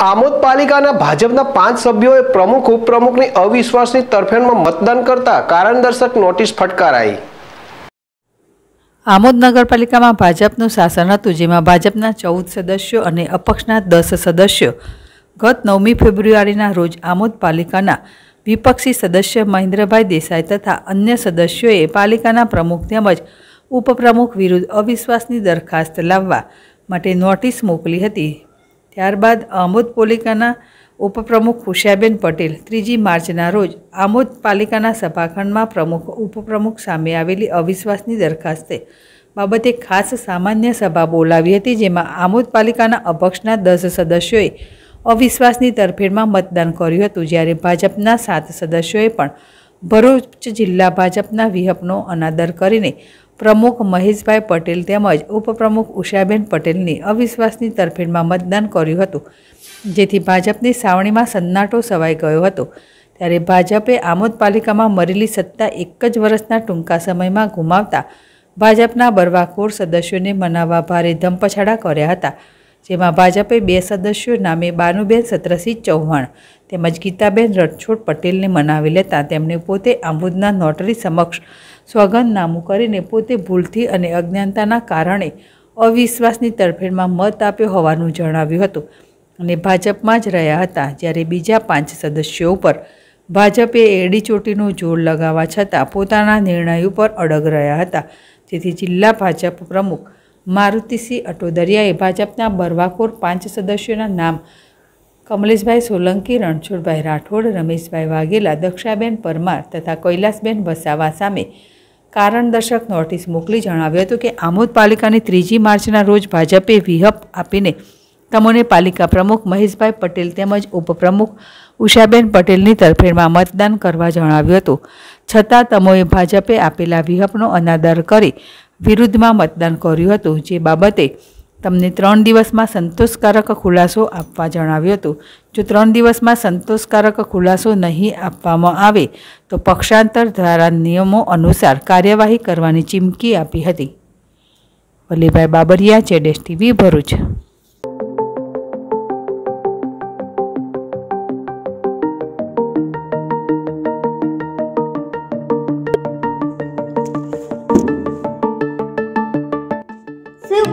આમોદ પાલિકાના ભાજપના પાંચ સભ્યોએ પ્રમુખ, ઉપપ્રમુખની અવિશ્વાસની તરફેણમાં મતદાન કરતા કારણદર્શક નોટિસ ફટકારાઈ. આમોદ નગરપાલિકામાં ભાજપનું શાસન હતું, જેમાં ભાજપના ચૌદ સદસ્યો અને અપક્ષના દસ સદસ્યો. ગત નવમી ફેબ્રુઆરીના રોજ આમોદ પાલિકાના વિપક્ષી સદસ્ય મહેન્દ્રભાઈ દેસાઈ તથા અન્ય સદસ્યોએ પાલિકાના પ્રમુખ તેમજ ઉપપ્રમુખ વિરુદ્ધ અવિશ્વાસની દરખાસ્ત લાવવા માટે નોટિસ મોકલી હતી. ત્યારબાદ આમોદ પાલિકાના ઉપપ્રમુખ ખુશિયાબેન પટેલ ત્રીજી માર્ચના રોજ આમોદ પાલિકાના સભાખંડમાં પ્રમુખ ઉપપ્રમુખ સામે આવેલી અવિશ્વાસની દરખાસ્તે બાબતે ખાસ સામાન્ય સભા બોલાવી હતી, જેમાં આમોદ પાલિકાના અપક્ષના દસ સદસ્યોએ અવિશ્વાસની તરફેણમાં મતદાન કર્યું હતું. જ્યારે ભાજપના સાત સદસ્યોએ પણ ભરૂચ જિલ્લા ભાજપના વિહપનો અનાદર કરીને પ્રમુખ મહેશભાઈ પટેલ તેમજ ઉપપ્રમુખ ઉષાબેન પટેલની અવિશ્વાસની તરફેણમાં મતદાન કર્યું હતું, જેથી ભાજપની સાવણીમાં સન્નાટો સવાઈ ગયો હતો. ત્યારે ભાજપે આમોદ પાલિકામાં મરેલી સત્તા એક જ વર્ષના ટૂંકા સમયમાં ગુમાવતા ભાજપના બરવાખોર સદસ્યોને મનાવવા ભારે ધમપછાડા કર્યા હતા. જેમાં ભાજપે બે સદસ્યો, નામે બાનુબેન સત્રસિંહ ચૌહાણ તેમજ ગીતાબેન રણછોડ પટેલને મનાવી લેતા તેમણે પોતે આંબુદના નોટરી સમક્ષ સોગંદનામું કરીને પોતે ભૂલથી અને અજ્ઞાનતાના કારણે અવિશ્વાસની તરફેણમાં મત આપ્યો હોવાનું જણાવ્યું હતું. અને ભાજપમાં જ રહ્યા હતા જ્યારે બીજા પાંચ સદસ્યો ઉપર ભાજપે એડી ચોટીનું જોર લગાવવા છતાં પોતાના નિર્ણય ઉપર અડગ રહ્યા હતા. જેથી જિલ્લા ભાજપ પ્રમુખ મારુતિસિંહ અટોદરિયાએ ભાજપના બરવાખોર પાંચ સદસ્યોના નામ કમલેશભાઈ સોલંકી, રણછોડભાઈ રાઠોડ, રમેશભાઈ વાઘેલા, દક્ષાબેન પરમાર તથા કૈલાસબેન વસાવા સામે કારણદર્શક નોટિસ મોકલી જણાવ્યું હતું કે આમોદ પાલિકાની ત્રીજી માર્ચના રોજ ભાજપે વિહપ આપીને તમોને પાલિકા પ્રમુખ મહેશભાઈ પટેલ તેમજ ઉપપ્રમુખ ઉષાબેન પટેલની તરફેણમાં મતદાન કરવા જણાવ્યું હતું. છતાં તમોએ ભાજપે આપેલા વિહપનો અનાદર કરી વિરુદ્ધમાં મતદાન કર્યું હતું, જે બાબતે તમને ત્રણ દિવસમાં સંતોષકારક ખુલાસો આપવા જણાવ્યું હતું. જો ત્રણ દિવસમાં સંતોષકારક ખુલાસો નહીં આપવામાં આવે, તો પક્ષાંતર ધારા નિયમો અનુસાર કાર્યવાહી કરવાની ચીમકી આપી હતી. વલ્લીભાઈ બાબરિયા, જેડેશ ટીવી ભરૂચ.